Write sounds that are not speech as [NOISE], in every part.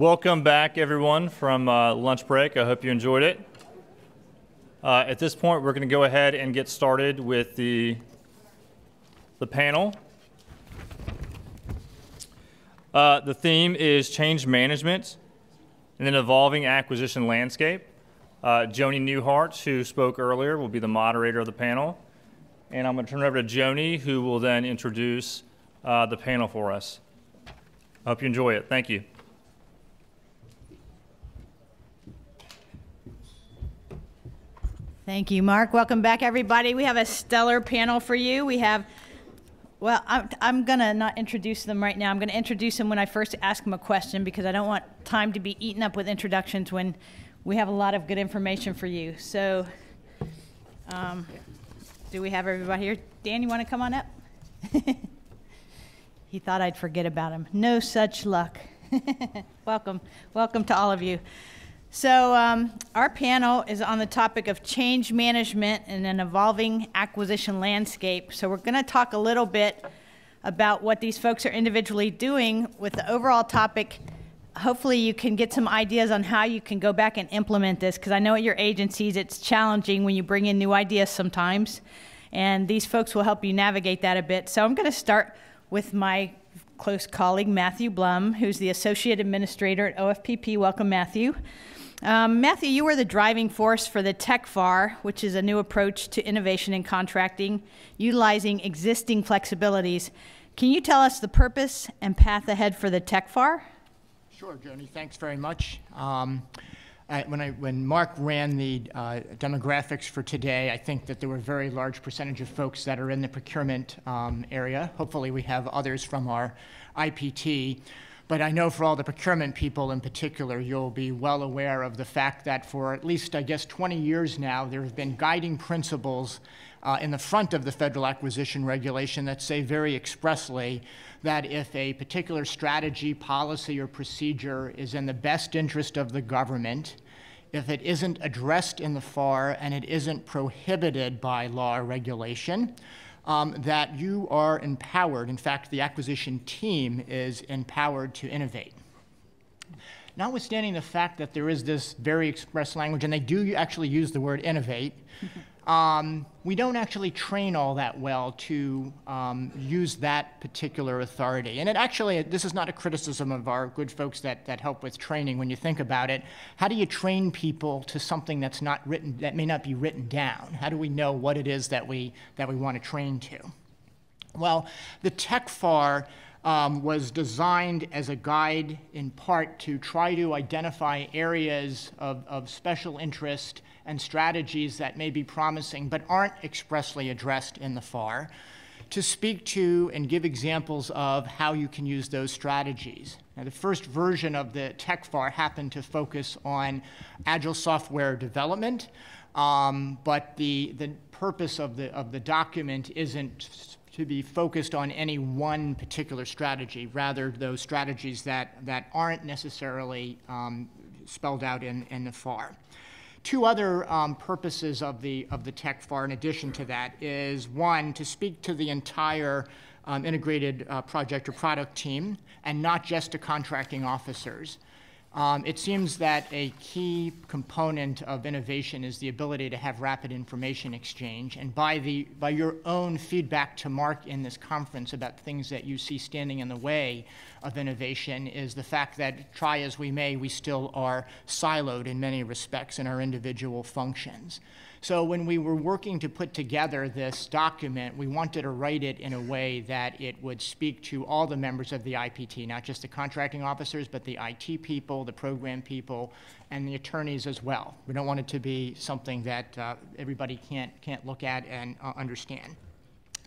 Welcome back, everyone, from uh, lunch break. I hope you enjoyed it. Uh, at this point, we're going to go ahead and get started with the, the panel. Uh, the theme is change management in an evolving acquisition landscape. Uh, Joanie Newhart, who spoke earlier, will be the moderator of the panel. And I'm going to turn it over to Joanie, who will then introduce uh, the panel for us. I hope you enjoy it. Thank you. Thank you, Mark. Welcome back, everybody. We have a stellar panel for you. We have, well, I'm, I'm going to not introduce them right now. I'm going to introduce them when I first ask them a question because I don't want time to be eaten up with introductions when we have a lot of good information for you. So, um, do we have everybody here? Dan, you want to come on up? [LAUGHS] he thought I'd forget about him. No such luck. [LAUGHS] welcome. Welcome to all of you. So, um, our panel is on the topic of change management in an evolving acquisition landscape. So, we're going to talk a little bit about what these folks are individually doing with the overall topic. Hopefully, you can get some ideas on how you can go back and implement this because I know at your agencies it's challenging when you bring in new ideas sometimes. And these folks will help you navigate that a bit. So, I'm going to start with my close colleague, Matthew Blum, who's the Associate Administrator at OFPP. Welcome, Matthew. Um, Matthew, you were the driving force for the TechFAR, which is a new approach to innovation in contracting, utilizing existing flexibilities. Can you tell us the purpose and path ahead for the TechFAR? Sure, Joanie. Thanks very much. Um, when, I, when Mark ran the uh, demographics for today, I think that there were a very large percentage of folks that are in the procurement um, area. Hopefully, we have others from our IPT. But I know for all the procurement people in particular, you'll be well aware of the fact that for at least, I guess, 20 years now, there have been guiding principles uh, in the front of the federal acquisition regulation that say very expressly that if a particular strategy, policy, or procedure is in the best interest of the government, if it isn't addressed in the FAR and it isn't prohibited by law or regulation, um, that you are empowered. In fact, the acquisition team is empowered to innovate. Notwithstanding the fact that there is this very express language, and they do actually use the word innovate, um, we don't actually train all that well to um, use that particular authority. And it actually, this is not a criticism of our good folks that, that help with training when you think about it. How do you train people to something that's not written, that may not be written down? How do we know what it is that we, that we want to train to? Well, the TechFAR um, was designed as a guide in part to try to identify areas of, of special interest and strategies that may be promising but aren't expressly addressed in the FAR, to speak to and give examples of how you can use those strategies. Now, the first version of the TechFAR happened to focus on agile software development, um, but the, the purpose of the, of the document isn't to be focused on any one particular strategy, rather those strategies that, that aren't necessarily um, spelled out in, in the FAR. Two other um, purposes of the, of the TechFAR in addition to that is one, to speak to the entire um, integrated uh, project or product team and not just to contracting officers. Um, it seems that a key component of innovation is the ability to have rapid information exchange. And by, the, by your own feedback to Mark in this conference about things that you see standing in the way of innovation is the fact that, try as we may, we still are siloed in many respects in our individual functions. So when we were working to put together this document, we wanted to write it in a way that it would speak to all the members of the IPT, not just the contracting officers, but the IT people, the program people, and the attorneys as well. We don't want it to be something that uh, everybody can't, can't look at and uh, understand.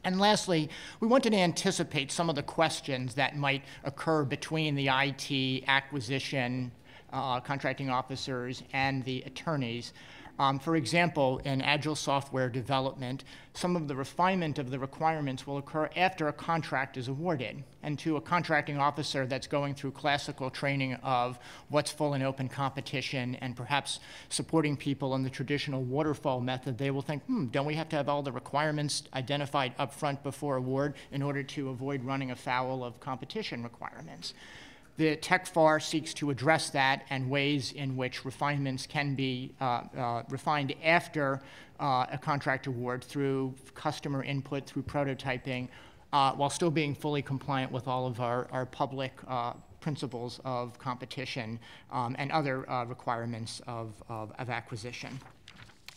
And lastly, we wanted to anticipate some of the questions that might occur between the IT acquisition uh, contracting officers and the attorneys um, for example, in agile software development, some of the refinement of the requirements will occur after a contract is awarded. And to a contracting officer that's going through classical training of what's full and open competition and perhaps supporting people in the traditional waterfall method, they will think, hmm, don't we have to have all the requirements identified up front before award in order to avoid running afoul of competition requirements? The Tech FAR seeks to address that and ways in which refinements can be uh, uh, refined after uh, a contract award through customer input, through prototyping, uh, while still being fully compliant with all of our, our public uh, principles of competition um, and other uh, requirements of, of, of acquisition.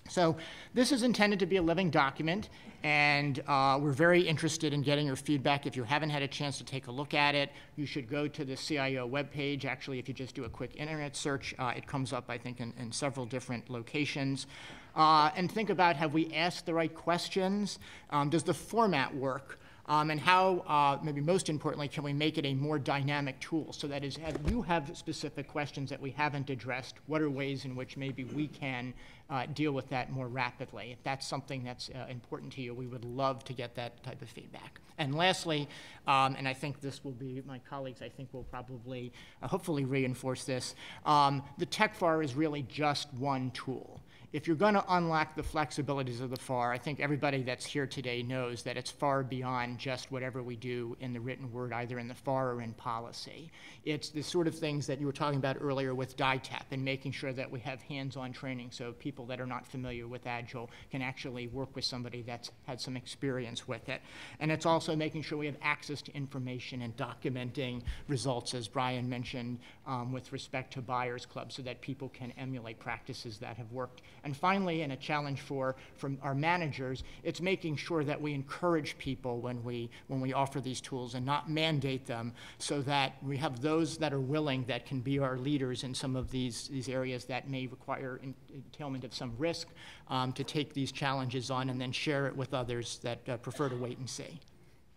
So this is intended to be a living document, and uh, we're very interested in getting your feedback. If you haven't had a chance to take a look at it, you should go to the CIO webpage. Actually, if you just do a quick internet search, uh, it comes up, I think, in, in several different locations. Uh, and think about, have we asked the right questions? Um, does the format work? Um, and how, uh, maybe most importantly, can we make it a more dynamic tool? So that is, if you have specific questions that we haven't addressed, what are ways in which maybe we can uh, deal with that more rapidly? If that's something that's uh, important to you, we would love to get that type of feedback. And lastly, um, and I think this will be, my colleagues, I think will probably, uh, hopefully reinforce this, um, the TechFAR is really just one tool if you're going to unlock the flexibilities of the FAR, I think everybody that's here today knows that it's far beyond just whatever we do in the written word, either in the FAR or in policy. It's the sort of things that you were talking about earlier with DITAP and making sure that we have hands-on training so people that are not familiar with Agile can actually work with somebody that's had some experience with it. And it's also making sure we have access to information and documenting results, as Bryan mentioned, um, with respect to buyers clubs so that people can emulate practices that have worked and finally, and a challenge for from our managers, it's making sure that we encourage people when we when we offer these tools and not mandate them, so that we have those that are willing that can be our leaders in some of these these areas that may require entailment of some risk um, to take these challenges on and then share it with others that uh, prefer to wait and see.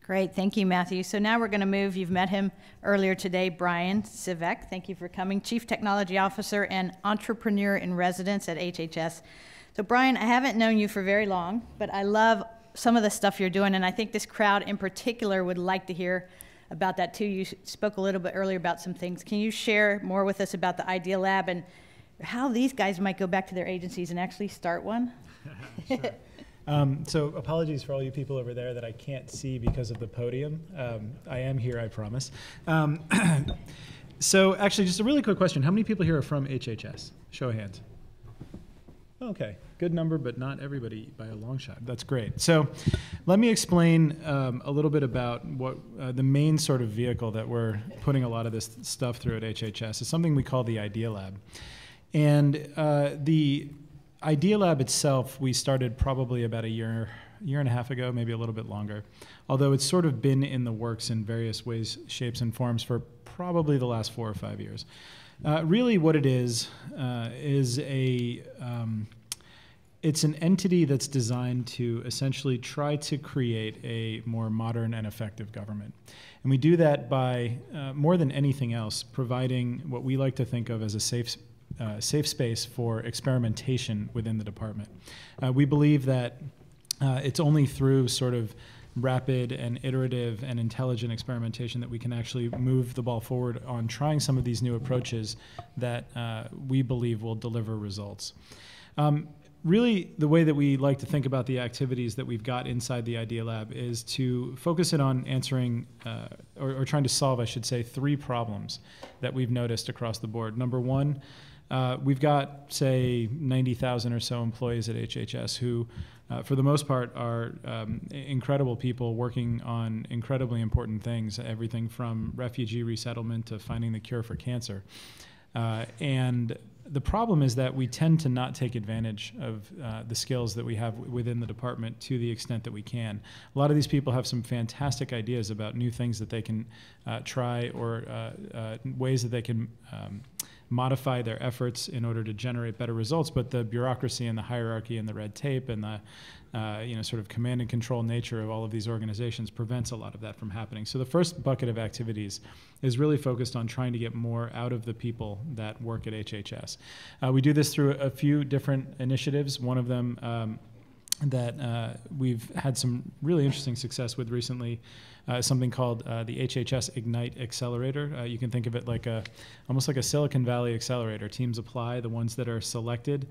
Great, thank you, Matthew. So now we're going to move. You've met him earlier today, Bryan Sivak. Thank you for coming, Chief Technology Officer and Entrepreneur in Residence at HHS. So, Bryan, I haven't known you for very long, but I love some of the stuff you're doing, and I think this crowd in particular would like to hear about that too. You spoke a little bit earlier about some things. Can you share more with us about the Idea Lab and how these guys might go back to their agencies and actually start one? [LAUGHS] sure. Um, so apologies for all you people over there that I can't see because of the podium. Um, I am here, I promise. Um, [CLEARS THROAT] so actually, just a really quick question. How many people here are from HHS? Show of hands. Okay, good number, but not everybody by a long shot. That's great. So, let me explain um, a little bit about what uh, the main sort of vehicle that we're putting a lot of this stuff through at HHS is something we call the Idea Lab, and uh, the Idea Lab itself, we started probably about a year, year and a half ago, maybe a little bit longer. Although it's sort of been in the works in various ways, shapes, and forms for probably the last four or five years. Uh, really, what it is uh, is a um, it's an entity that's designed to essentially try to create a more modern and effective government. And we do that by, uh, more than anything else, providing what we like to think of as a safe uh, safe space for experimentation within the department. Uh, we believe that uh, it's only through sort of rapid and iterative and intelligent experimentation that we can actually move the ball forward on trying some of these new approaches that uh, we believe will deliver results. Um, really the way that we like to think about the activities that we've got inside the idea lab is to focus it on answering uh, or, or, trying to solve i should say three problems that we've noticed across the board number one uh, we've got, say, 90,000 or so employees at HHS who, uh, for the most part, are um, incredible people working on incredibly important things, everything from refugee resettlement to finding the cure for cancer. Uh, and the problem is that we tend to not take advantage of uh, the skills that we have within the department to the extent that we can. A lot of these people have some fantastic ideas about new things that they can uh, try or uh, uh ways that they can um, modify their efforts in order to generate better results, but the bureaucracy and the hierarchy and the red tape and the uh, you know sort of command and control nature of all of these organizations prevents a lot of that from happening. So the first bucket of activities is really focused on trying to get more out of the people that work at HHS. Uh, we do this through a few different initiatives. One of them. Um, that uh, we've had some really interesting success with recently uh, something called uh, the HHS Ignite Accelerator. Uh, you can think of it like a almost like a Silicon Valley accelerator. Teams apply, the ones that are selected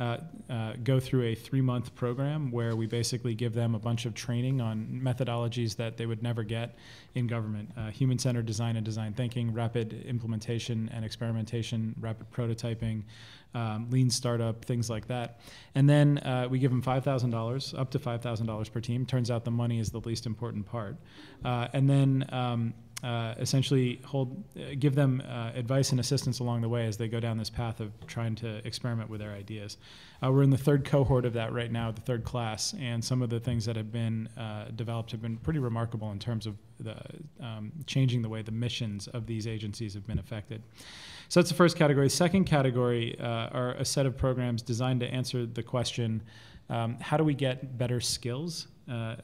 uh, uh, go through a three month program where we basically give them a bunch of training on methodologies that they would never get in government uh, human centered design and design thinking, rapid implementation and experimentation, rapid prototyping, um, lean startup, things like that. And then uh, we give them $5,000, up to $5,000 per team. Turns out the money is the least important part. Uh, and then um, uh, essentially hold, uh, give them uh, advice and assistance along the way as they go down this path of trying to experiment with their ideas. Uh, we're in the third cohort of that right now, the third class, and some of the things that have been developed have been pretty remarkable in terms of the, um, changing the way the missions of these agencies have been affected. So that's the first category. Second category are a set of programs designed to answer the question um, how do we get better skills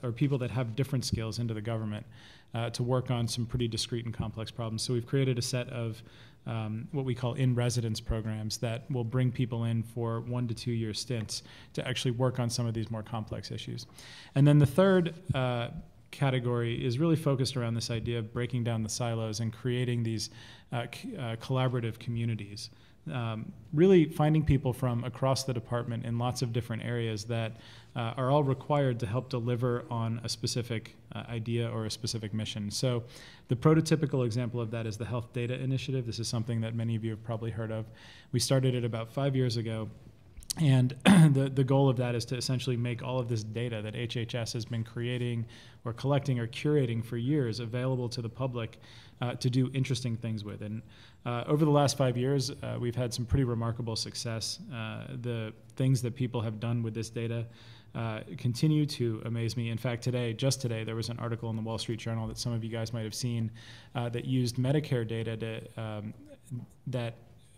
or people that have different skills into the government? uh, to work on some pretty discrete and complex problems. So we've created a set of um, what we call in residence programs that will bring people in for one to two year stints to actually work on some of these more complex issues. And then the third uh, category is really focused around this idea of breaking down the silos and creating these uh, c- uh, collaborative communities. Um, really finding people from across the department in lots of different areas that uh, are all required to help deliver on a specific uh, idea or a specific mission. So, the prototypical example of that is the Health Data Initiative. This is something that many of you have probably heard of. We started it about five years ago. And [CLEARS THROAT] the, the goal of that is to essentially make all of this data that HHS has been creating or collecting or curating for years available to the public uh, to do interesting things with. And uh, over the last five years, uh, we've had some pretty remarkable success. Uh, the things that people have done with this data uh, continue to amaze me. In fact, today, just today, there was an article in the Wall Street Journal that some of you guys might have seen uh, that used Medicare data to, um, that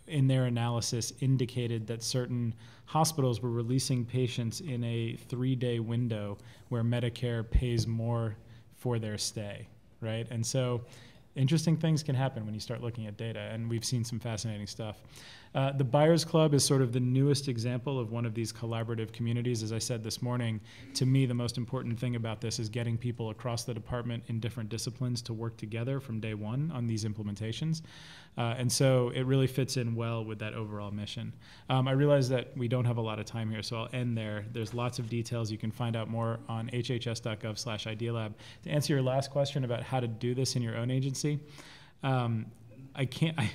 in their analysis indicated that certain hospitals were releasing patients in a three day window where Medicare pays more for their stay, right? And so interesting things can happen when you start looking at data, and we've seen some fascinating stuff. Uh, the Buyers Club is sort of the newest example of one of these collaborative communities. As I said this morning, to me, the most important thing about this is getting people across the department in different disciplines to work together from day one on these implementations. Uh, and so it really fits in well with that overall mission. Um, I realize that we don't have a lot of time here, so I'll end there. There's lots of details. You can find out more on hhs.gov slash idealab. To answer your last question about how to do this in your own agency, um, I can't. [LAUGHS] I,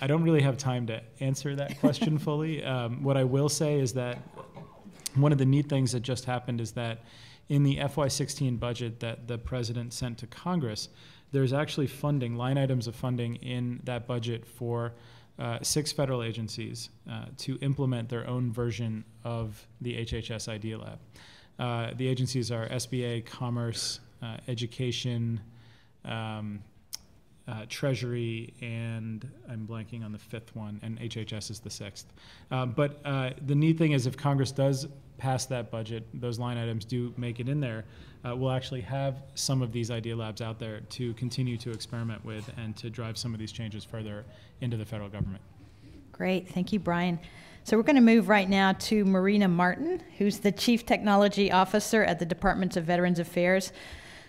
I don't really have time to answer that [LAUGHS] question fully. Um, what I will say is that one of the neat things that just happened is that in the FY16 budget that the president sent to Congress, there's actually funding, line items of funding in that budget for uh, six federal agencies uh, to implement their own version of the HHS Idea Lab. Uh, the agencies are SBA, Commerce, uh, Education, um, uh, Treasury, and I'm blanking on the fifth one, and HHS is the sixth. Um, but uh, the neat thing is, if Congress does pass that budget, those line items do make it in there, uh, we'll actually have some of these idea labs out there to continue to experiment with and to drive some of these changes further into the federal government. Great, thank you, Bryan. So we're going to move right now to Marina Martin, who's the Chief Technology Officer at the Department of Veterans Affairs.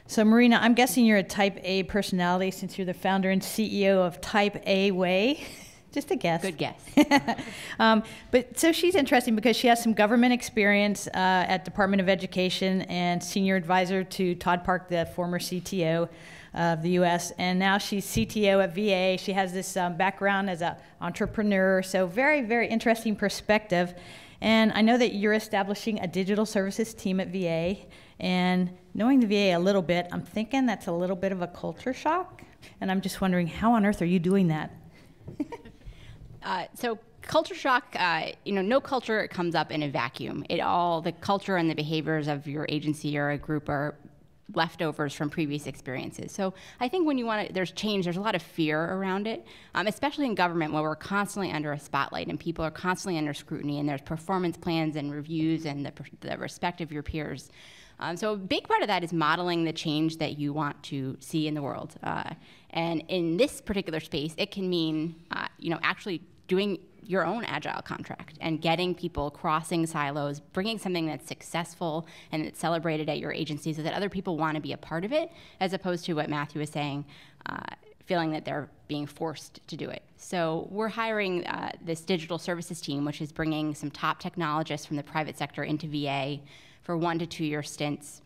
So, Marina, I'm guessing you're a type A personality since you're the founder and CEO of Type A Way. [LAUGHS] Just a guess. Good guess. [LAUGHS] um, but so she's interesting because she has some government experience uh, at Department of Education and senior advisor to Todd Park, the former CTO of the U.S. And now she's CTO at VA. She has this um, background as an entrepreneur. So very, very interesting perspective. And I know that you're establishing a digital services team at VA. And knowing the VA a little bit, I'm thinking that's a little bit of a culture shock. And I'm just wondering, how on earth are you doing that? [LAUGHS] uh, so culture shock, uh, you know, no culture comes up in a vacuum. It all, the culture and the behaviors of your agency or a group are leftovers from previous experiences. So I think when you want to, there's change, there's a lot of fear around it, um, especially in government where we're constantly under a spotlight and people are constantly under scrutiny and there's performance plans and reviews and the, the respect of your peers. Um, so a big part of that is modeling the change that you want to see in the world. Uh, and in this particular space, it can mean, uh, you know, actually doing your own agile contract and getting people crossing silos, bringing something that's successful and that's celebrated at your agency so that other people want to be a part of it, as opposed to what Matthew was saying, uh, feeling that they're being forced to do it. So we're hiring uh, this digital services team, which is bringing some top technologists from the private sector into VA for one to two year stints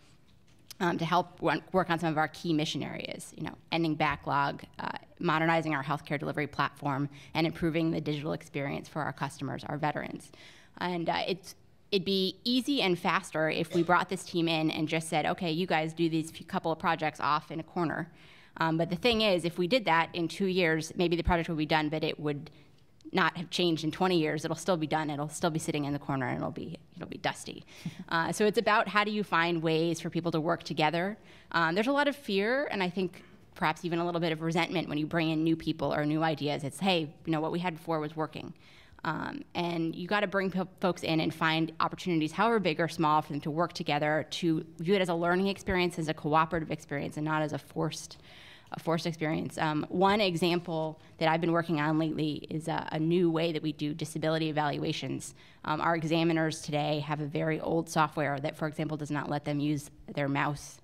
um, to help work on some of our key mission areas. You know, ending backlog, uh, modernizing our healthcare delivery platform, and improving the digital experience for our customers, our veterans. And uh, it's it'd be easy and faster if we brought this team in and just said, okay, you guys do these couple of projects off in a corner. Um, but the thing is, if we did that in two years, maybe the project would be done, but it would not have changed in 20 years. It'll still be done. It'll still be sitting in the corner, and it'll be it'll be dusty. [LAUGHS] Uh, so it's about how do you find ways for people to work together. Um, there's a lot of fear, and I think perhaps even a little bit of resentment when you bring in new people or new ideas. It's hey, you know what we had before was working. Um, and you got to bring p- folks in and find opportunities, however big or small, for them to work together to view it as a learning experience, as a cooperative experience, and not as a forced, a forced experience. Um, one example that I've been working on lately is a, a new way that we do disability evaluations. Um, our examiners today have a very old software that, for example, does not let them use their mouse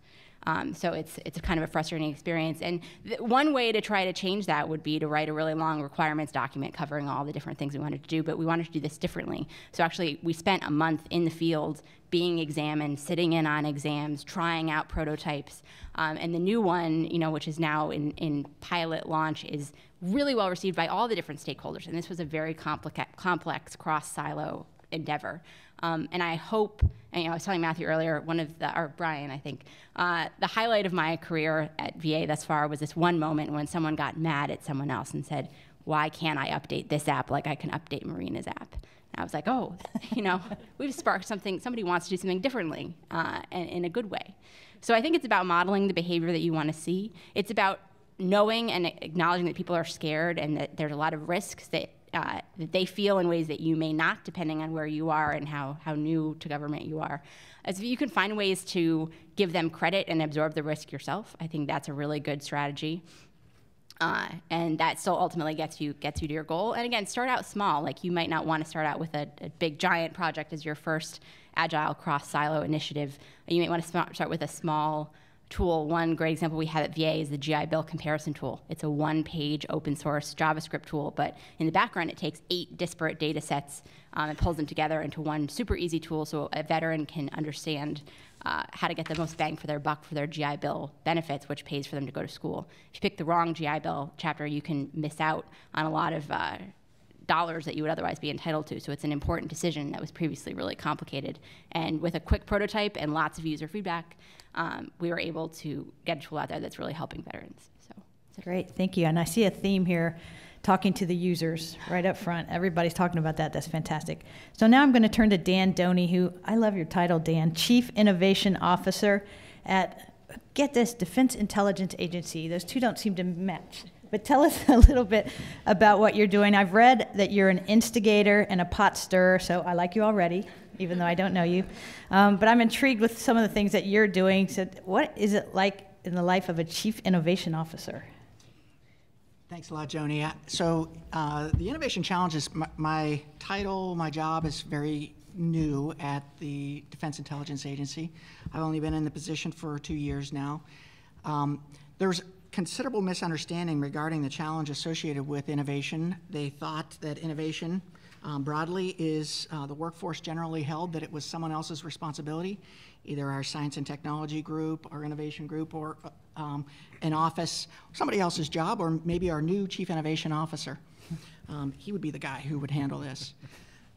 um, so it's it's kind of a frustrating experience. And th- one way to try to change that would be to write a really long requirements document covering all the different things we wanted to do. But we wanted to do this differently. So actually, we spent a month in the field being examined, sitting in on exams, trying out prototypes. Um, and the new one, you know, which is now in, in pilot launch, is really well received by all the different stakeholders. And this was a very complica- complex cross silo endeavor. Um, and I hope, and, you know, I was telling Matthew earlier, one of the, or Bryan, I think, uh, the highlight of my career at VA thus far was this one moment when someone got mad at someone else and said, why can't I update this app like I can update Marina's app? And I was like, oh, [LAUGHS] you know, we've sparked something, somebody wants to do something differently uh, and in a good way. So I think it's about modeling the behavior that you want to see. It's about knowing and acknowledging that people are scared and that there's a lot of risks that uh, that they feel in ways that you may not, depending on where you are and how, how new to government you are. As if you can find ways to give them credit and absorb the risk yourself, I think that's a really good strategy. Uh, and that still ultimately gets you gets you to your goal. And again, start out small. Like you might not want to start out with a, a big giant project as your first agile cross silo initiative. You might want to start with a small tool, one great example we have at VA is the GI Bill comparison tool. It's a one page open source JavaScript tool, but in the background, it takes eight disparate data sets um, and pulls them together into one super easy tool so a veteran can understand uh, how to get the most bang for their buck for their GI Bill benefits, which pays for them to go to school. If you pick the wrong GI Bill chapter, you can miss out on a lot of uh, dollars that you would otherwise be entitled to. So it's an important decision that was previously really complicated. And with a quick prototype and lots of user feedback, um, we were able to get a tool out there that's really helping veterans. So. Great, thank you. And I see a theme here talking to the users right up front. Everybody's talking about that. That's fantastic. So now I'm going to turn to Dan Doney, who I love your title, Dan, Chief Innovation Officer at, get this, Defense Intelligence Agency. Those two don't seem to match. But tell us [LAUGHS] a little bit about what you're doing. I've read that you're an instigator and a pot stirrer, so I like you already, even though I don't know you. Um, but I'm intrigued with some of the things that you're doing. So, what is it like in the life of a chief innovation officer? Thanks a lot, Joanie. So, uh, the Innovation Challenge is my, my, title, my job is very new at the Defense Intelligence Agency. I've only been in the position for two years now. Um, there's considerable misunderstanding regarding the challenge associated with innovation. They thought that innovation um, broadly is uh, the workforce generally held that it was someone else's responsibility, either our science and technology group, our innovation group, or uh, um, an office, somebody else's job, or maybe our new chief innovation officer. Um, he would be the guy who would handle this.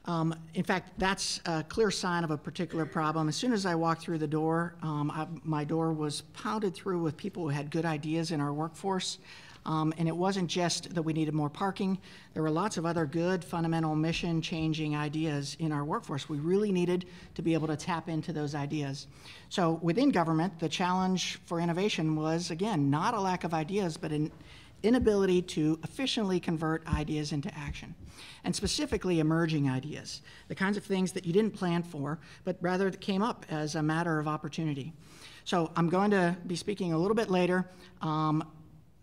Um, in fact, that's a clear sign of a particular problem. As soon as I walked through the door, um, I, my door was pounded through with people who had good ideas in our workforce. Um, and it wasn't just that we needed more parking. There were lots of other good, fundamental, mission changing ideas in our workforce. We really needed to be able to tap into those ideas. So within government, the challenge for innovation was, again, not a lack of ideas, but an inability to efficiently convert ideas into action, and specifically emerging ideas, the kinds of things that you didn't plan for, but rather came up as a matter of opportunity. So I'm going to be speaking a little bit later um,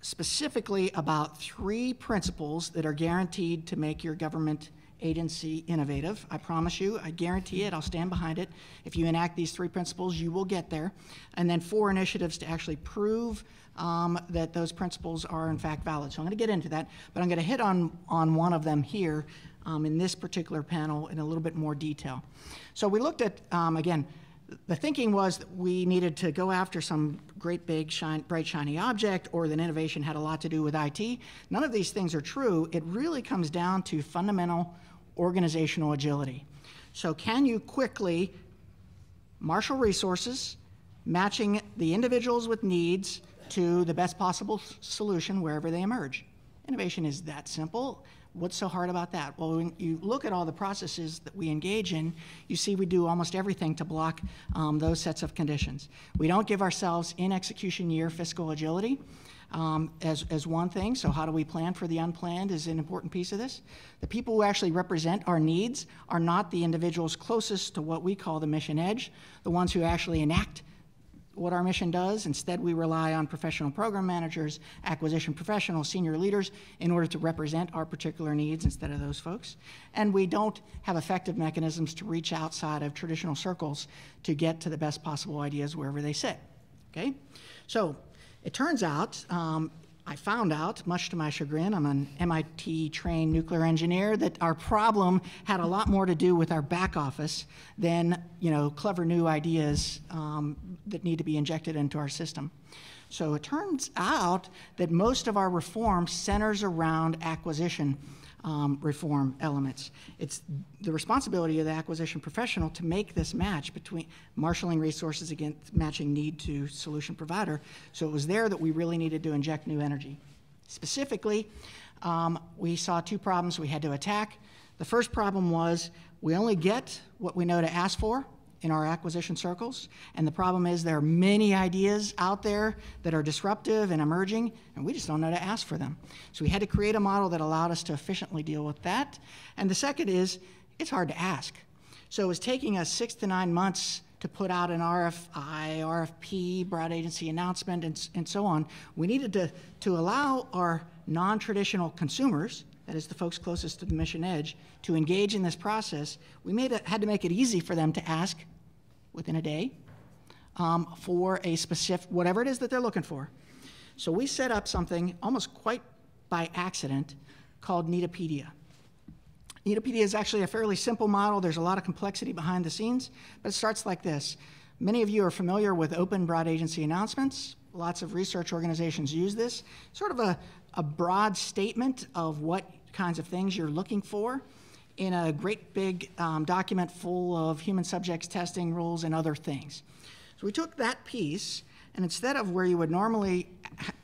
specifically about three principles that are guaranteed to make your government agency innovative. I promise you, I guarantee it, I'll stand behind it. If you enact these three principles, you will get there. And then four initiatives to actually prove um, that those principles are in fact valid. So I'm going to get into that, but I'm going to hit on, on one of them here um, in this particular panel in a little bit more detail. So we looked at, um, again, the thinking was that we needed to go after some great big shine, bright shiny object or that innovation had a lot to do with IT. None of these things are true. It really comes down to fundamental organizational agility. So can you quickly marshal resources, matching the individuals with needs to the best possible solution wherever they emerge? Innovation is that simple. What's so hard about that? Well, when you look at all the processes that we engage in, you see we do almost everything to block um, those sets of conditions. We don't give ourselves in execution year fiscal agility um, as, as one thing. So, how do we plan for the unplanned is an important piece of this. The people who actually represent our needs are not the individuals closest to what we call the mission edge, the ones who actually enact what our mission does. Instead, we rely on professional program managers, acquisition professionals, senior leaders in order to represent our particular needs instead of those folks. And we don't have effective mechanisms to reach outside of traditional circles to get to the best possible ideas wherever they sit. Okay? So it turns out um, I found out, much to my chagrin, I'm an MIT trained nuclear engineer, that our problem had a lot more to do with our back office than you know clever new ideas um, that need to be injected into our system. So it turns out that most of our reform centers around acquisition um, reform elements. It's the responsibility of the acquisition professional to make this match between marshaling resources against matching need to solution provider. So it was there that we really needed to inject new energy. Specifically, um, we saw two problems we had to attack. The first problem was we only get what we know to ask for in our acquisition circles. And the problem is there are many ideas out there that are disruptive and emerging, and we just don't know to ask for them. So we had to create a model that allowed us to efficiently deal with that. And the second is it's hard to ask. So it was taking us six to nine months to put out an RFI, RFP, broad agency announcement, and, and so on. We needed to, to allow our non traditional consumers that is the folks closest to the mission edge, to engage in this process, we made it, had to make it easy for them to ask within a day um, for a specific, whatever it is that they're looking for. So we set up something almost quite by accident called Needopedia. Needopedia is actually a fairly simple model. There's a lot of complexity behind the scenes, but it starts like this. Many of you are familiar with open broad agency announcements. Lots of research organizations use this. Sort of a, a broad statement of what kinds of things you're looking for in a great big um, document full of human subjects testing rules and other things. So we took that piece, and instead of where you would normally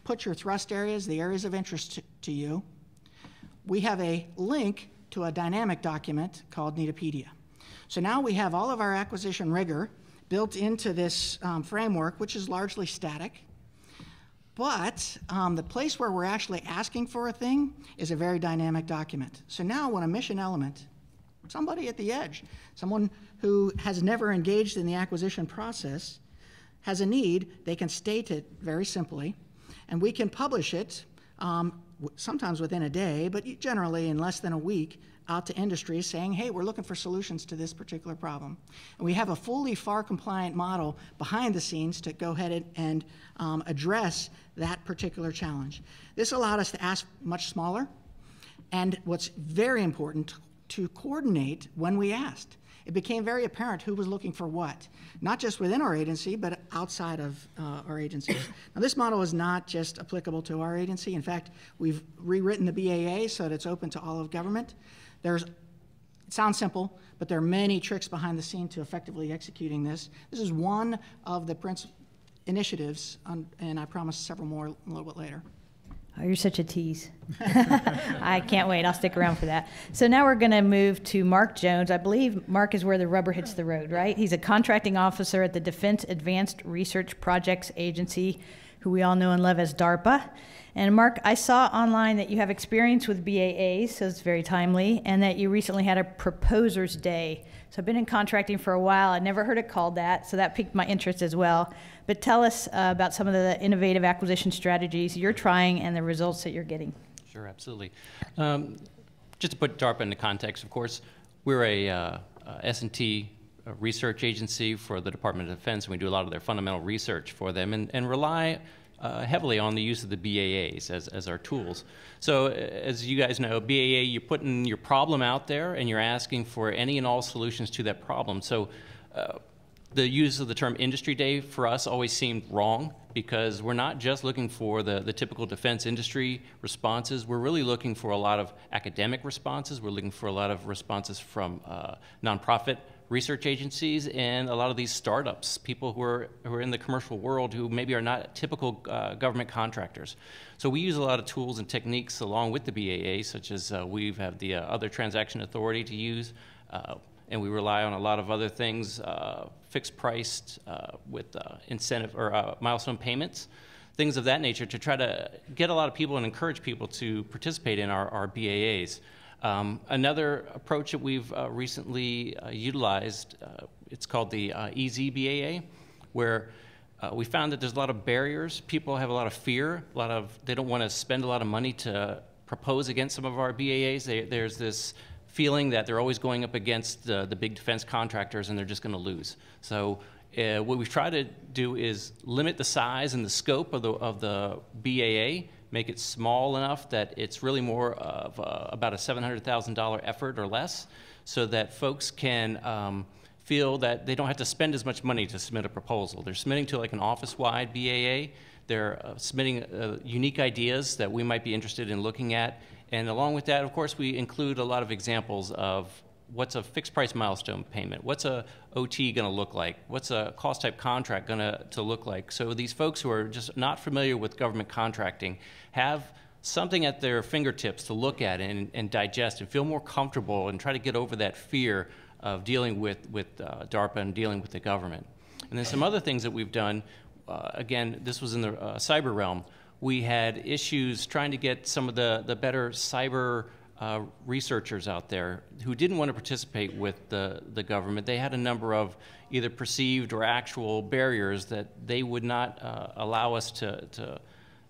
put your thrust areas, the areas of interest to, you, we have a link to a dynamic document called Needopedia. So now we have all of our acquisition rigor built into this um, framework, which is largely static. But um, the place where we're actually asking for a thing is a very dynamic document. So now, when a mission element, somebody at the edge, someone who has never engaged in the acquisition process, has a need, they can state it very simply, and we can publish it um, sometimes within a day, but generally in less than a week out to industry saying, hey, we're looking for solutions to this particular problem. And we have a fully FAR compliant model behind the scenes to go ahead and um, address that particular challenge. This allowed us to ask much smaller, and what's very important, to coordinate when we asked. It became very apparent who was looking for what, not just within our agency, but outside of uh, our agency. now, this model is not just applicable to our agency. In fact, we've rewritten the BAA so that it's open to all of government. There's, it sounds simple, but there are many tricks behind the scene to effectively executing this. This is one of the initiatives, on, and I promise several more a little bit later. Oh, you're such a tease. [LAUGHS] I can't wait. I'll stick around for that. So now we're going to move to Mark Jones. I believe Mark is where the rubber hits the road, right? He's a contracting officer at the Defense Advanced Research Projects Agency, who we all know and love as DARPA. And Mark, I saw online that you have experience with BAA, so it's very timely, and that you recently had a proposers day. So I've been in contracting for a while. I never heard it called that, so that piqued my interest as well. But tell us uh, about some of the innovative acquisition strategies you're trying and the results that you're getting. Sure, absolutely. Um, just to put DARPA into context, of course, we're a uh, uh, S&T research agency for the Department of Defense, and we do a lot of their fundamental research for them and, and rely uh, heavily on the use of the BAAs as, as our tools. So as you guys know, BAA, you're putting your problem out there and you're asking for any and all solutions to that problem. So uh, the use of the term industry day for us always seemed wrong because we're not just looking for the, the typical defense industry responses. We're really looking for a lot of academic responses. We're looking for a lot of responses from uh, nonprofit research agencies and a lot of these startups, people who are, who are in the commercial world who maybe are not typical uh, government contractors. So we use a lot of tools and techniques along with the BAA, such as uh, we have the uh, other transaction authority to use, uh, and we rely on a lot of other things, uh, fixed priced with incentive or milestone payments things of that nature to try to get a lot of people and encourage people to participate in our, our BAAs. Um, another approach that we've uh, recently uh, utilized, uh, it's called the uh, EZBAA, where uh, we found that there's a lot of barriers. People have a lot of fear, a lot of they don't want to spend a lot of money to propose against some of our BAAs. They, there's this feeling that they're always going up against the, the big defense contractors and they're just going to lose. So uh, what we've tried to do is limit the size and the scope of the, of the BAA make it small enough that it's really more of a, about a $700,000 effort or less so that folks can um, feel that they don't have to spend as much money to submit a proposal. They're submitting to like an office-wide BAA. They're uh, submitting uh, unique ideas that we might be interested in looking at. And along with that, of course, we include a lot of examples of what's a fixed price milestone payment? What's a OT going to look like? What's a cost type contract going to look like? So these folks who are just not familiar with government contracting have something at their fingertips to look at and, and digest and feel more comfortable and try to get over that fear of dealing with, with uh, DARPA and dealing with the government. And then some other things that we've done, uh, again, this was in the uh, cyber realm. We had issues trying to get some of the, the better cyber uh, researchers out there who didn't want to participate with the, the government. They had a number of either perceived or actual barriers that they would not uh, allow us to, to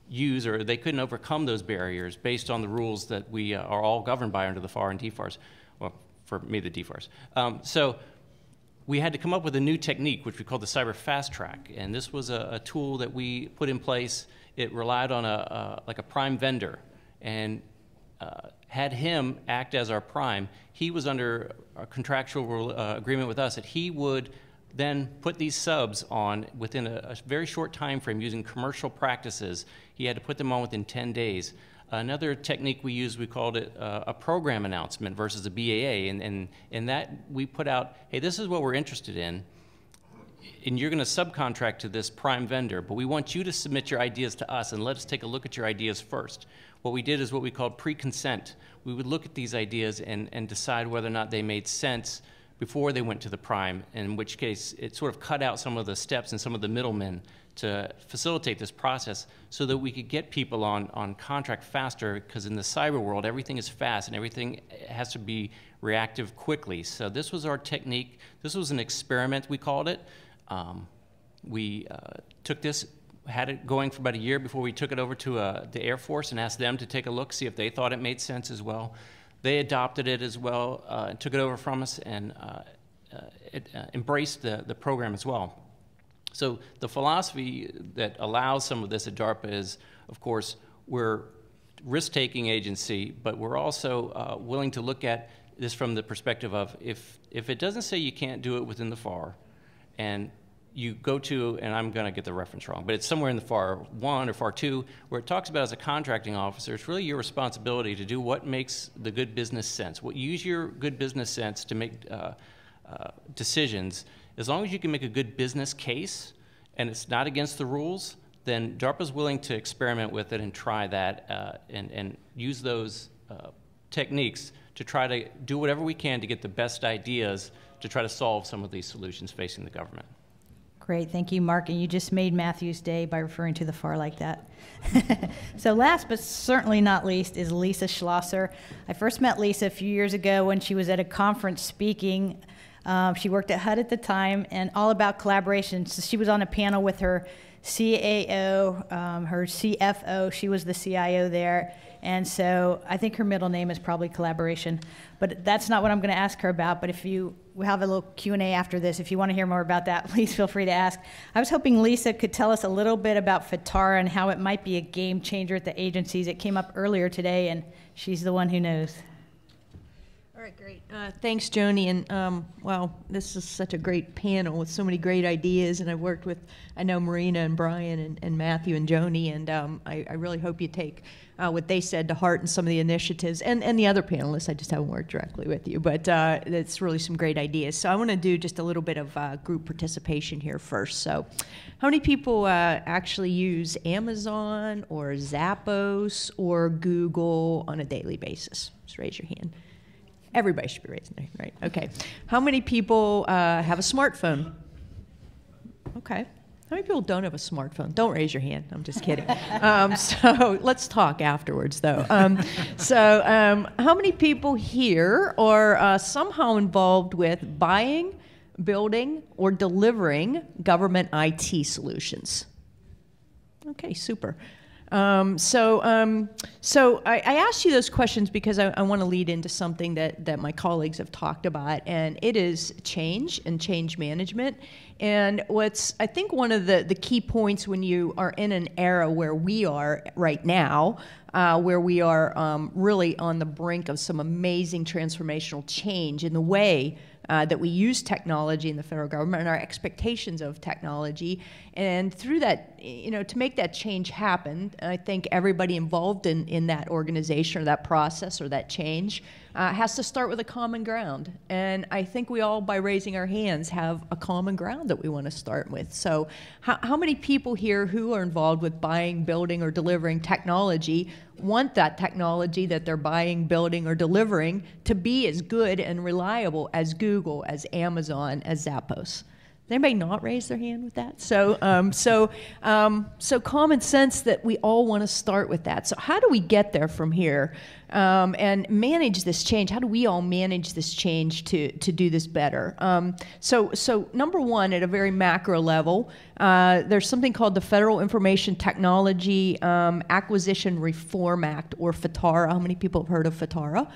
use, or they couldn't overcome those barriers based on the rules that we uh, are all governed by under the FAR and DFARS. Well, for me, the DFARS. Um, so we had to come up with a new technique, which we called the Cyber Fast Track. And this was a, a tool that we put in place. It relied on a, a like a prime vendor. And uh, had him act as our prime, he was under a contractual uh, agreement with us that he would then put these subs on within a, a, very short time frame using commercial practices. He had to put them on within 10 days. Another technique we used, we called it uh, a program announcement versus a BAA. And, and, and that we put out, hey, this is what we're interested in. And you're going to subcontract to this prime vendor, but we want you to submit your ideas to us and let us take a look at your ideas first what we did is what we called pre-consent. We would look at these ideas and, and decide whether or not they made sense before they went to the prime, in which case it sort of cut out some of the steps and some of the middlemen to facilitate this process so that we could get people on, on contract faster because in the cyber world everything is fast and everything has to be reactive quickly. So this was our technique. This was an experiment, we called it. Um, we uh, took this had it going for about a year before we took it over to uh, the Air Force and asked them to take a look, see if they thought it made sense as well. They adopted it as well, uh, and took it over from us, and uh, uh it, uh, embraced the, the program as well. So the philosophy that allows some of this at DARPA is, of course, we're risk-taking agency, but we're also willing to look at this from the perspective of if, if it doesn't say you can't do it within the FAR, and you go to, and I'm going to get the reference wrong, but it's somewhere in the FAR 1 or FAR 2 where it talks about as a contracting officer, it's really your responsibility to do what makes the good business sense. What, use your good business sense to make uh, uh, decisions. As long as you can make a good business case and it's not against the rules, then DARPA's willing to experiment with it and try that uh, and, and use those uh, techniques to try to do whatever we can to get the best ideas to try to solve some of these solutions facing the government. Great, thank you, Mark. And you just made Matthew's day by referring to the FAR like that. [LAUGHS] so, last but certainly not least is Lisa Schlosser. I first met Lisa a few years ago when she was at a conference speaking. Um, she worked at HUD at the time and all about collaboration. So, she was on a panel with her CAO, um, her CFO, she was the CIO there. And so I think her middle name is probably collaboration. But that's not what I'm going to ask her about. But if you we have a little Q&A after this. If you want to hear more about that, [LAUGHS] please feel free to ask. I was hoping Lisa could tell us a little bit about FITARA and how it might be a game changer at the agencies. It came up earlier today, and she's the one who knows. All right, great. Uh, thanks, Joanie. And um, wow, this is such a great panel with so many great ideas. And I've worked with, I know Marina and Bryan and, and Matthew and Joanie, and um, I, I, really hope you take uh, what they said to heart and some of the initiatives and, and the other panelists. I just haven't worked directly with you, but uh, it's really some great ideas. So I want to do just a little bit of uh, group participation here first. So, how many people uh, actually use Amazon or Zappos or Google on a daily basis? Just raise your hand. Everybody should be raising their hand, right? Okay. How many people uh, have a smartphone? Okay. How many people don't have a smartphone? Don't raise your hand. I'm just kidding. Um, [LAUGHS] so let's talk afterwards, though. Um, so, um, how many people here are uh, somehow involved with buying, building, or delivering government IT solutions? Okay, super. Um, so, um, so I, I asked you those questions because I, I want to lead into something that, that my colleagues have talked about, and it is change and change management. And what's, I think, one of the, the key points when you are in an era where we are right now, uh, where we are um, really on the brink of some amazing transformational change in the way uh, that we use technology in the federal government and our expectations of technology. And through that, you know, to make that change happen, I think everybody involved in, in that organization or that process or that change uh, has to start with a common ground. And I think we all, by raising our hands, have a common ground that we want to start with. So, how, how many people here who are involved with buying, building, or delivering technology want that technology that they're buying, building, or delivering to be as good and reliable as Google, as Amazon, as Zappos? Anybody not raise their hand with that? So, um, so, um, so common sense that we all want to start with that. So, how do we get there from here um, and manage this change? How do we all manage this change to to do this better? Um, so, so number one, at a very macro level, uh, there's something called the Federal Information Technology um, Acquisition Reform Act, or FITARA. How many people have heard of FITARA?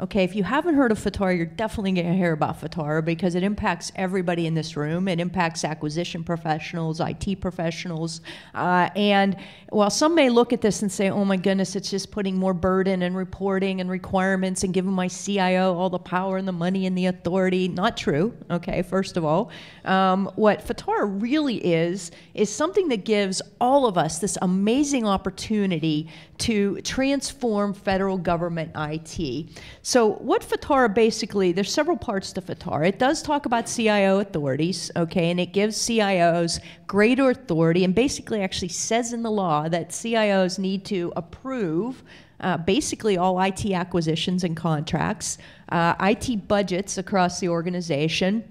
Okay, if you haven't heard of FITARA, you're definitely going to hear about FITARA because it impacts everybody in this room. It impacts acquisition professionals, IT professionals. Uh, and while some may look at this and say, oh my goodness, it's just putting more burden and reporting and requirements and giving my CIO all the power and the money and the authority, not true, okay, first of all. Um, what FITARA really is, is something that gives all of us this amazing opportunity to transform federal government IT. So, what FITARA basically, there's several parts to FITARA. It does talk about CIO authorities, okay, and it gives CIOs greater authority and basically actually says in the law that CIOs need to approve uh, basically all IT acquisitions and contracts, uh, IT budgets across the organization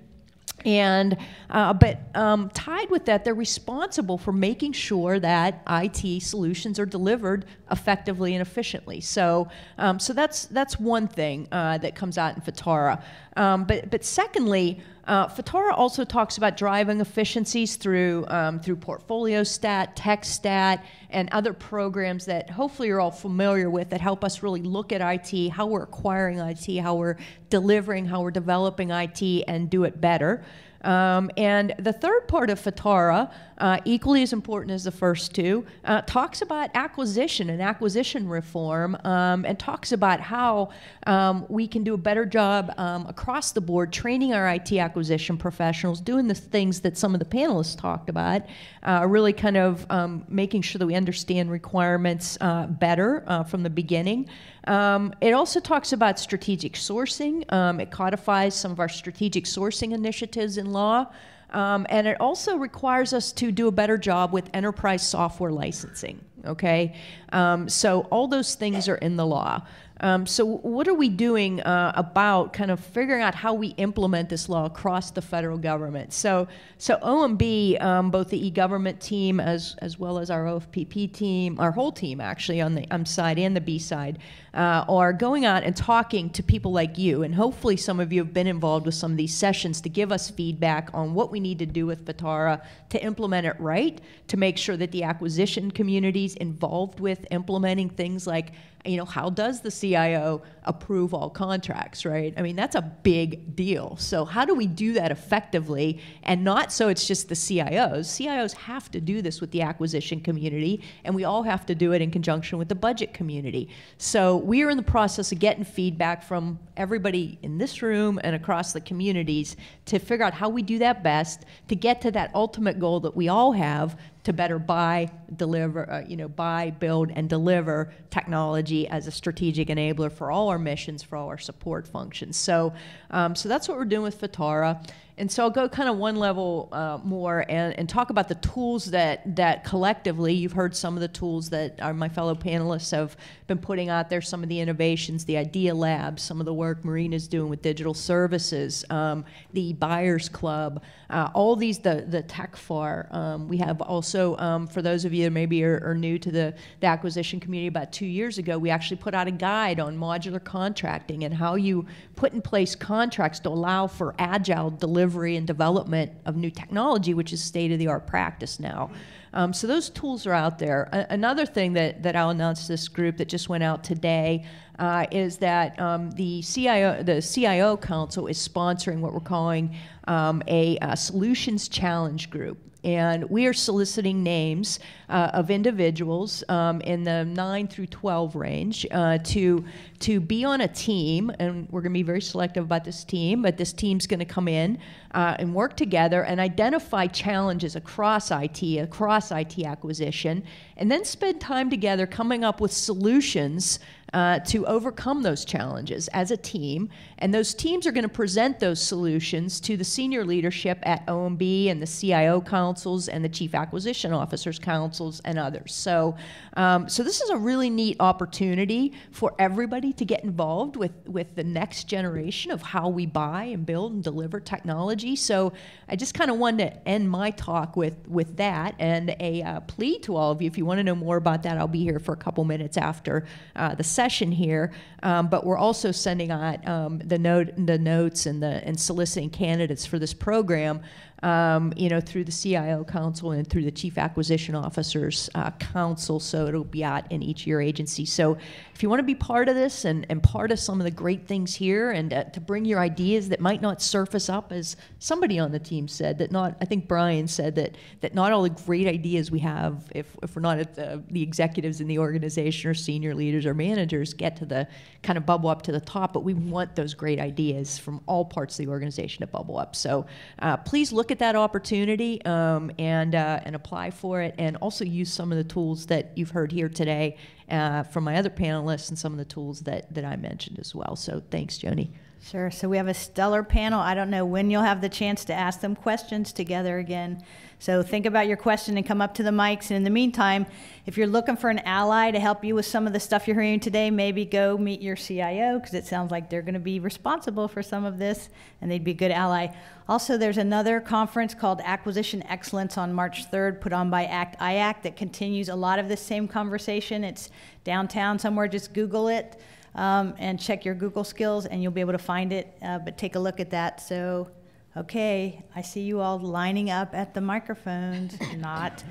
and uh, but um, tied with that, they're responsible for making sure that IT solutions are delivered effectively and efficiently. So, um, so that's that's one thing uh, that comes out in FITARA. Um, but but secondly, uh, FITARA also talks about driving efficiencies through um, through portfolio stat, tech stat, and other programs that hopefully you're all familiar with that help us really look at IT, how we're acquiring IT, how we're delivering, how we're developing IT, and do it better. Um, and the third part of FITARA, uh, equally as important as the first two, uh, talks about acquisition and acquisition reform um, and talks about how um, we can do a better job um, across the board training our IT acquisition professionals, doing the things that some of the panelists talked about, uh, really kind of um, making sure that we understand requirements uh, better uh, from the beginning. Um, it also talks about strategic sourcing. Um, it codifies some of our strategic sourcing initiatives in law. Um, and it also requires us to do a better job with enterprise software licensing. Okay, um, so all those things are in the law. Um, so what are we doing uh, about kind of figuring out how we implement this law across the federal government? So, so OMB, um, both the e-government team as as well as our OFPP team, our whole team actually on the M side and the B side, uh, are going out and talking to people like you, and hopefully some of you have been involved with some of these sessions to give us feedback on what we need to do with FITARA to implement it right, to make sure that the acquisition communities involved with implementing things like you know, how does the CIO approve all contracts, right? I mean, that's a big deal. So, how do we do that effectively and not so it's just the CIOs? CIOs have to do this with the acquisition community, and we all have to do it in conjunction with the budget community. So, we are in the process of getting feedback from everybody in this room and across the communities to figure out how we do that best to get to that ultimate goal that we all have to better buy, deliver, uh, you know, buy, build, and deliver technology as a strategic enabler for all our missions, for all our support functions. So, um, so that's what we're doing with FITARA. And so I'll go kind of one level uh, more and, and talk about the tools that, that collectively, you've heard some of the tools that our, my fellow panelists have been putting out there, some of the innovations, the Idea Lab, some of the work Marina's doing with digital services, um, the Buyers Club, uh, all these, the, the TechFAR. Um, we have also, um, for those of you that maybe are, are new to the, the acquisition community, about two years ago, we actually put out a guide on modular contracting and how you put in place contracts to allow for agile delivery and development of new technology, which is state of the art practice now. Um, so those tools are out there. A- another thing that, that I'll announce this group that just went out today uh, is that um, the CIO the CIO Council is sponsoring what we're calling um, a, a solutions challenge group and we are soliciting names uh, of individuals um, in the 9 through 12 range uh, to, to be on a team, and we're going to be very selective about this team, but this team's going to come in uh, and work together and identify challenges across IT, across IT acquisition, and then spend time together coming up with solutions uh, to overcome those challenges as a team. And those teams are going to present those solutions to the senior leadership at OMB and the CIO councils and the chief acquisition officers councils and others. So, um, so this is a really neat opportunity for everybody to get involved with, with the next generation of how we buy and build and deliver technology. So I just kind of wanted to end my talk with, with that and a uh, plea to all of you. If you want to know more about that, I'll be here for a couple minutes after uh, the session here. Um, but we're also sending out um, the note, the notes, and the and soliciting candidates for this program um, you know, through the CIO Council and through the Chief Acquisition Officers uh, Council. So it'll be out in each of your agencies. So if you want to be part of this and, and part of some of the great things here and uh, to bring your ideas that might not surface up, as somebody on the team said, that not, I think Bryan said that, that not all the great ideas we have, if, if we're not at the, the executives in the organization or senior leaders or managers, get to the kind of bubble up to the top, but we want those great ideas from all parts of the organization to bubble up. So uh, please look at that opportunity um, and, uh, and apply for it, and also use some of the tools that you've heard here today uh, from my other panelists and some of the tools that, that I mentioned as well. So thanks, Joanie. Sure. So we have a stellar panel. I don't know when you'll have the chance to ask them questions together again. So think about your question and come up to the mics. And in the meantime, if you're looking for an ally to help you with some of the stuff you're hearing today, maybe go meet your CIO because it sounds like they're going to be responsible for some of this and they'd be a good ally. Also, there's another conference called Acquisition Excellence on March 3rd, put on by ACT IAC, that continues a lot of this same conversation. It's downtown somewhere, just Google it um, and check your Google skills, and you'll be able to find it. Uh, but take a look at that. So, okay, I see you all lining up at the microphones. [LAUGHS] Not.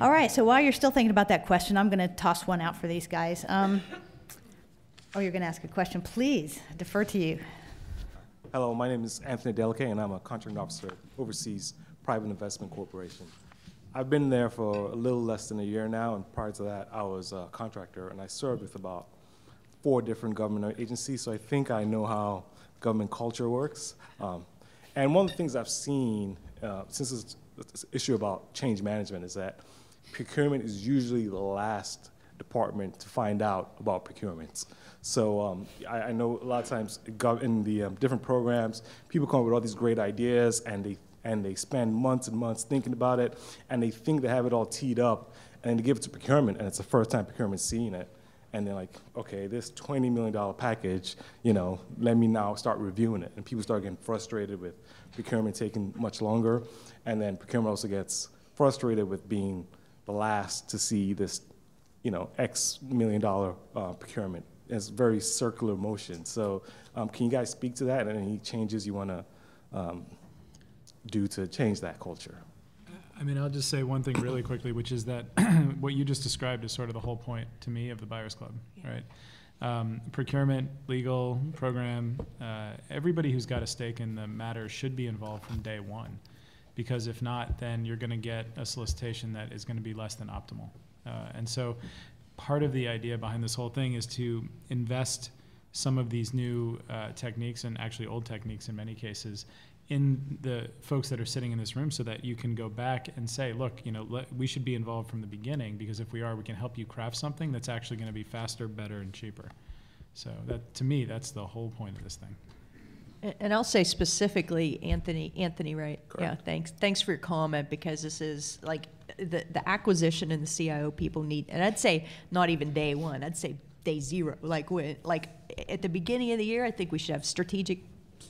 All right. So while you're still thinking about that question, I'm going to toss one out for these guys. Um, oh, you're going to ask a question. Please I defer to you. Hello, my name is Anthony Delke, and I'm a contract officer overseas Private Investment Corporation. I've been there for a little less than a year now, and prior to that, I was a contractor, and I served with about four different government agencies, so I think I know how government culture works. Um, and one of the things I've seen uh, since this, this issue about change management is that procurement is usually the last department to find out about procurements. So um, I, I, know a lot of times in the um, different programs, people come up with all these great ideas and they and they spend months and months thinking about it and they think they have it all teed up and they give it to procurement, and it's the first time procurement seeing it. And they're like, okay, this $20 million package, you know, let me now start reviewing it. And people start getting frustrated with procurement taking much longer. And then procurement also gets frustrated with being the last to see this, you know, X million dollar uh, procurement. It's very circular motion. So um, can you guys speak to that and any changes you want to um, do to change that culture? I mean, I'll just say one thing really quickly, which is that [CLEARS THROAT] what you just described is sort of the whole point to me of the Buyers Club, right? Um, procurement, legal, program, uh, everybody who's got a stake in the matter should be involved from day one. Because if not, then you're going to get a solicitation that is going to be less than optimal. Uh, and so part of the idea behind this whole thing is to invest some of these new uh, techniques and actually old techniques in many cases in the folks that are sitting in this room so that you can go back and say, look, you know, let, we should be involved from the beginning because if we are, we can help you craft something that's actually going to be faster, better, and cheaper. So that, to me, that's the whole point of this thing. And- And I'll say specifically, Anthony, Anthony, right? Yeah, thanks, thanks for your comment, because this is, like, the, the acquisition and the CIO people need, and I'd say not even day one, I'd say day zero, like, when, like, at the beginning of the year, I think we should have strategic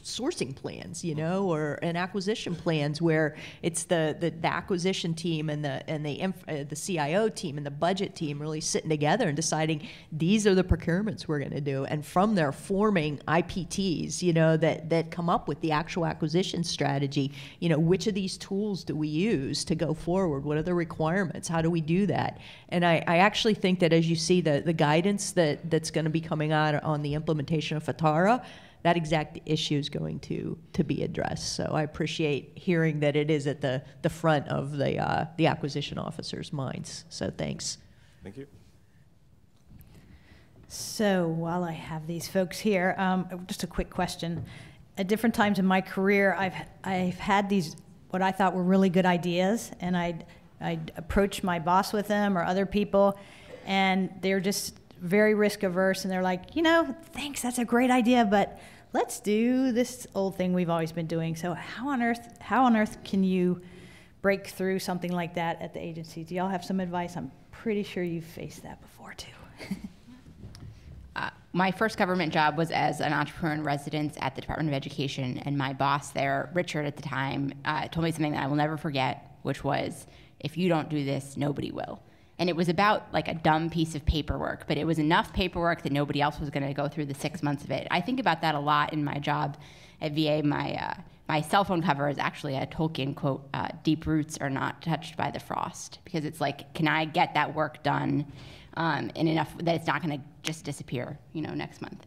sourcing plans, you know, or and acquisition plans where it's the, the, the acquisition team and the and the inf- uh, the CIO team and the budget team really sitting together and deciding these are the procurements we're going to do, and from there forming IPTs, you know, that that come up with the actual acquisition strategy. You know, which of these tools do we use to go forward? What are the requirements? How do we do that? And I, I actually think that as you see the the guidance that that's going to be coming out on the implementation of FITARA that exact issue is going to to be addressed. So I appreciate hearing that it is at the the front of the uh, the acquisition officers' minds. So thanks. Thank you. So while I have these folks here, um, just a quick question. At different times in my career, I've, I've had these, what I thought were really good ideas, and I'd, I'd approach my boss with them or other people, and they're just very risk averse, and they're like, you know, thanks, that's a great idea, but let's do this old thing we've always been doing. So how on earth, how on earth can you break through something like that at the agency? Do y'all have some advice? I'm pretty sure you've faced that before too. [LAUGHS] Uh, my first government job was as an entrepreneur in residence at the Department of Education, and my boss there, Richard at the time, uh, told me something that I will never forget, which was, "If you don't do this, nobody will." And it was about like a dumb piece of paperwork, but it was enough paperwork that nobody else was going to go through the six months of it. I think about that a lot in my job at VA. My uh, my cell phone cover is actually a Tolkien quote: uh, "Deep roots are not touched by the frost," because it's like, can I get that work done? um, enough that it's not going to just disappear, you know, next month.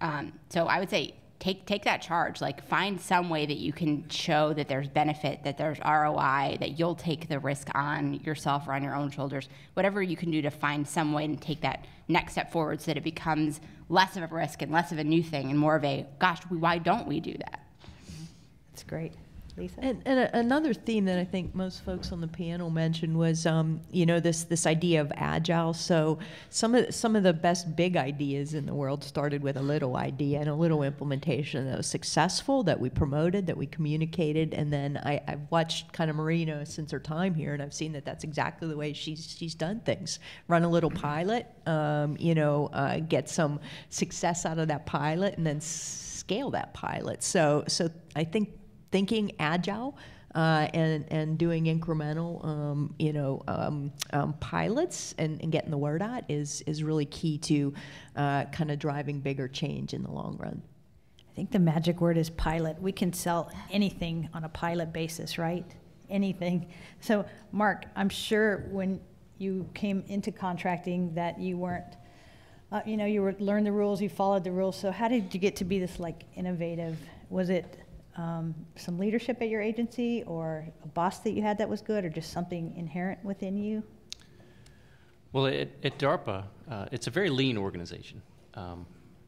Um, so I would say take take that charge. Like find some way that you can show that there's benefit, that there's ROI, that you'll take the risk on yourself or on your own shoulders. Whatever you can do to find some way and take that next step forward, so that it becomes less of a risk and less of a new thing and more of a gosh, why don't we do that? That's great. Lisa? And, and a, another theme that I think most folks on the panel mentioned was, um, you know, this this idea of agile. So some of some of the best big ideas in the world started with a little idea and a little implementation that was successful, that we promoted, that we communicated, and then I, I've watched kind of Marina since her time here, and I've seen that that's exactly the way she's she's done things. Run a little pilot, um, you know, uh, get some success out of that pilot, and then scale that pilot. So so I think thinking agile uh, and and doing incremental, um, you know, um, um, pilots and, and getting the word out is is really key to uh, kind of driving bigger change in the long run. I think the magic word is pilot. We can sell anything on a pilot basis, right? Anything. So, Mark, I'm sure when you came into contracting that you weren't, uh, you know, you were learned the rules, you followed the rules. So, how did you get to be this like innovative? Was it um, some leadership at your agency, or a boss that you had that was good, or just something inherent within you? Well, at, at DARPA, uh, it's a very lean organization. Um,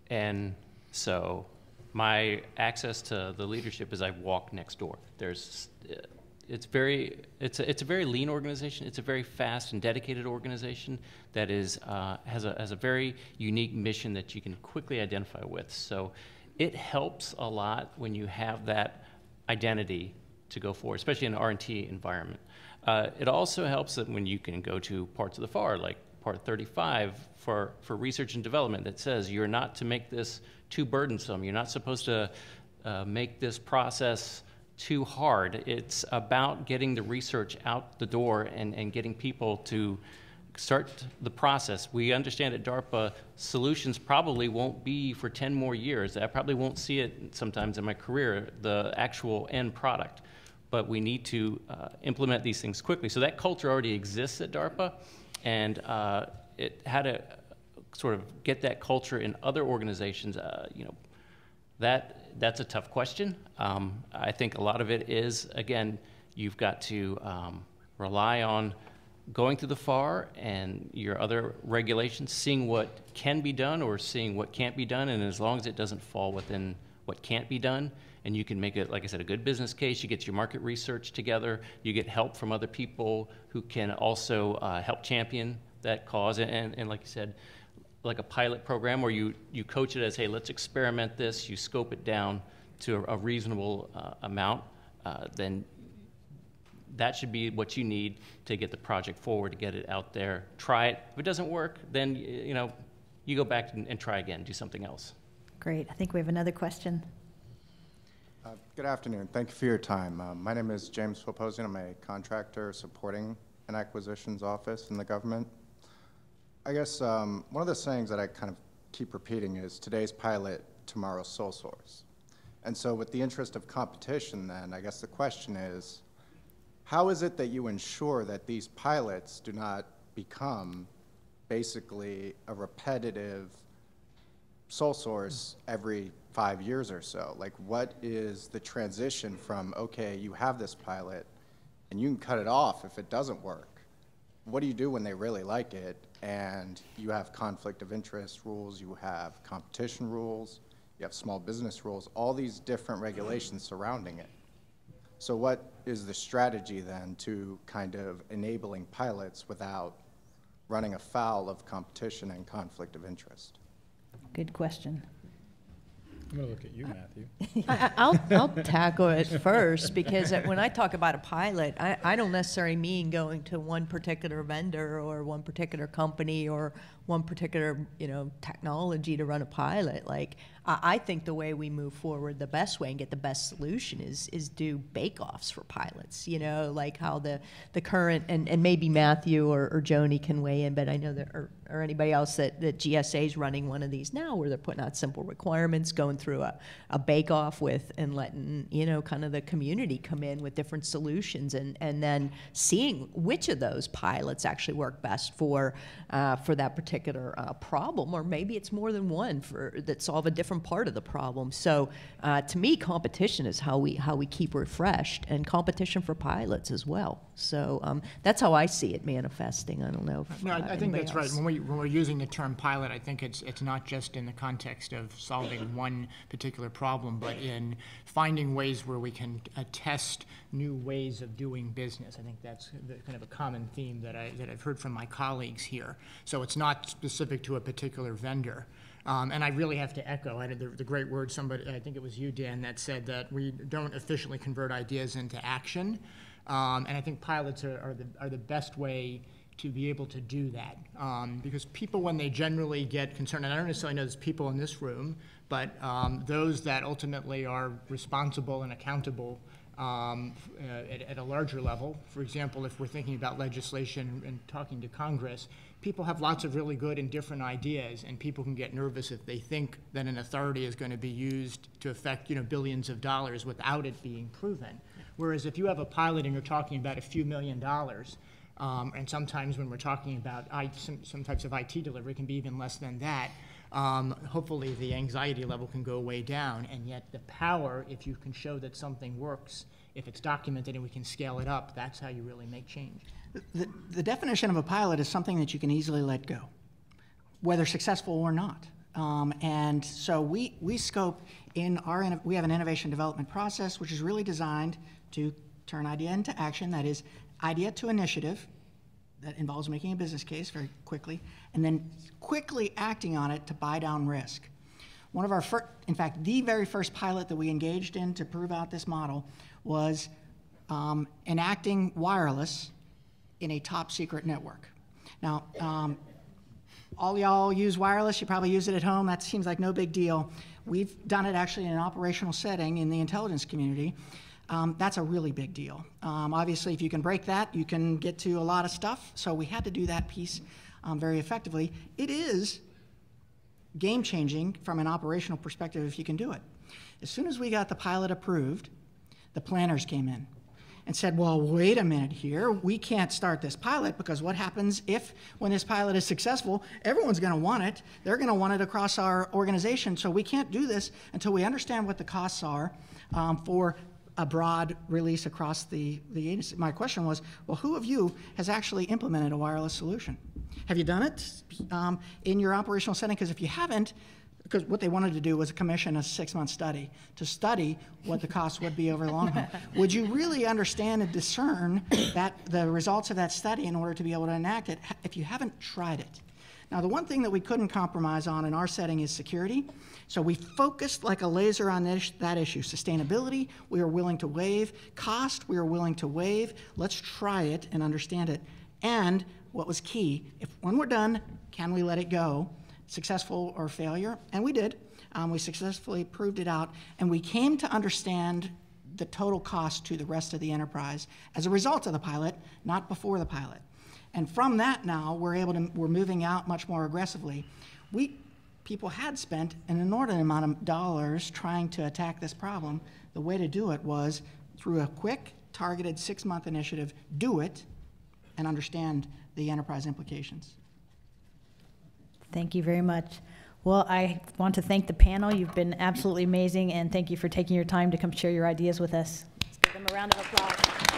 and so my access to the leadership is I walk next door. There's, uh, it's very, it's a, it's a very lean organization. It's a very fast and dedicated organization that is, uh, has, a, has a very unique mission that you can quickly identify with. So it helps a lot when you have that identity to go forward, especially in an R&T environment. Uh, it also helps that when you can go to parts of the FAR, like Part 35, for, for research and development, that says you're not to make this too burdensome. You're not supposed to uh, make this process too hard. It's about getting the research out the door and, and getting people to start the process. We understand at DARPA solutions probably won't be for 10 more years. I probably won't see it sometimes in my career, the actual end product. But we need to uh, implement these things quickly. So that culture already exists at DARPA, and uh, it had to sort of get that culture in other organizations. Uh, you know, that that's a tough question. Um, I think a lot of it is again, you've got to um, rely on going through the FAR and your other regulations, seeing what can be done or seeing what can't be done, and as long as it doesn't fall within what can't be done, and you can make it, like I said, a good business case, you get your market research together, you get help from other people who can also uh, help champion that cause, and, and like you said, like a pilot program where you, you coach it as, hey, let's experiment this, you scope it down to a, a reasonable uh, amount, uh, then that should be what you need to get the project forward, to get it out there. Try it. If it doesn't work, then you know you go back and, and try again, do something else. Great. I think we have another question. Uh, good afternoon. Thank you for your time. Uh, my name is James Poposian. I'm a contractor supporting an acquisitions office in the government. I guess um, one of the sayings that I kind of keep repeating is today's pilot, tomorrow's sole source. And so, with the interest of competition, then, I guess the question is how is it that you ensure that these pilots do not become basically a repetitive sole source every five years or so? Like, what is the transition from, okay, you have this pilot and you can cut it off if it doesn't work? What do you do when they really like it and you have conflict of interest rules, you have competition rules, you have small business rules, all these different regulations surrounding it? So what is the strategy then to kind of enabling pilots without running afoul of competition and conflict of interest? Good question. I'm going to look at you, Matthew. [LAUGHS] I, I'll, I'll tackle it first because uh, when I talk about a pilot, I, I don't necessarily mean going to one particular vendor or one particular company or one particular you know technology to run a pilot. Like I, I think the way we move forward, the best way and get the best solution is is do bake offs for pilots. You know, like how the the current and, and maybe Matthew or, or Joanie can weigh in, but I know that or, or anybody else that, that GSA is running one of these now where they're putting out simple requirements, going through a, a bake off with and letting, you know, kind of the community come in with different solutions and, and then seeing which of those pilots actually work best for uh, for that particular uh, problem, or maybe it's more than one for that solve a different part of the problem. So uh, to me, competition is how we how we keep refreshed, and competition for pilots as well. So um, that's how I see it manifesting. I don't know. If, No, I, uh, I think that's right. When we, when we're using the term pilot, I think it's, it's not just in the context of solving one particular problem, but in finding ways where we can uh, test new ways of doing business. I think that's the, kind of a common theme that I, that I've heard from my colleagues here. So it's not specific to a particular vendor. Um, and I really have to echo I the, the great word somebody, I think it was you, Dan, that said that we don't efficiently convert ideas into action. Um, and I think pilots are, are, the, are the best way to be able to do that. Um, because people, when they generally get concerned, and I don't necessarily know there's people in this room, but um, those that ultimately are responsible and accountable um, uh, at, at a larger level, for example, if we're thinking about legislation and talking to Congress, people have lots of really good and different ideas, and people can get nervous if they think that an authority is going to be used to affect, you know, billions of dollars without it being proven. Whereas if you have a pilot and you're talking about a few million dollars, um, and sometimes when we're talking about I, some, some types of IT delivery, it can be even less than that. Um, hopefully, the anxiety level can go way down, and yet the power, if you can show that something works, if it's documented and we can scale it up, that's how you really make change. The, the definition of a pilot is something that you can easily let go, whether successful or not. Um, and so we, we scope in our, we have an innovation development process which is really designed to turn idea into action, that is, idea to initiative, that involves making a business case very quickly, and then quickly acting on it to buy down risk. One of our first, in fact, the very first pilot that we engaged in to prove out this model was um, enacting wireless in a top secret network. Now, um, all y'all use wireless, you probably use it at home, that seems like no big deal. We've done it actually in an operational setting in the intelligence community. Um, that's a really big deal. Um, obviously, if you can break that, you can get to a lot of stuff. So we had to do that piece um, very effectively. It is game changing from an operational perspective if you can do it. As soon as we got the pilot approved, the planners came in and said, well, wait a minute here. We can't start this pilot because what happens if, when this pilot is successful, everyone's going to want it. They're going to want it across our organization. So we can't do this until we understand what the costs are um, for a broad release across the, the agency. My question was, well, who of you has actually implemented a wireless solution? Have you done it um, in your operational setting? Because if you haven't, because what they wanted to do was commission a six-month study to study what the cost would be over the long haul. [LAUGHS] Would you really understand and discern that the results of that study in order to be able to enact it if you haven't tried it? Now, the one thing that we couldn't compromise on in our setting is security. So we focused like a laser on this, that issue. Sustainability, we are willing to waive. Cost, we are willing to waive. Let's try it and understand it. And what was key, if when we're done, can we let it go? Successful or failure? And we did. Um, we successfully proved it out, and we came to understand the total cost to the rest of the enterprise as a result of the pilot, not before the pilot. And from that now, we're able to, we're moving out much more aggressively. We, people had spent an inordinate amount of dollars trying to attack this problem. The way to do it was through a quick, targeted six-month initiative, do it, and understand the enterprise implications. Thank you very much. Well, I want to thank the panel. You've been absolutely amazing, and thank you for taking your time to come share your ideas with us. Let's give them a round of applause.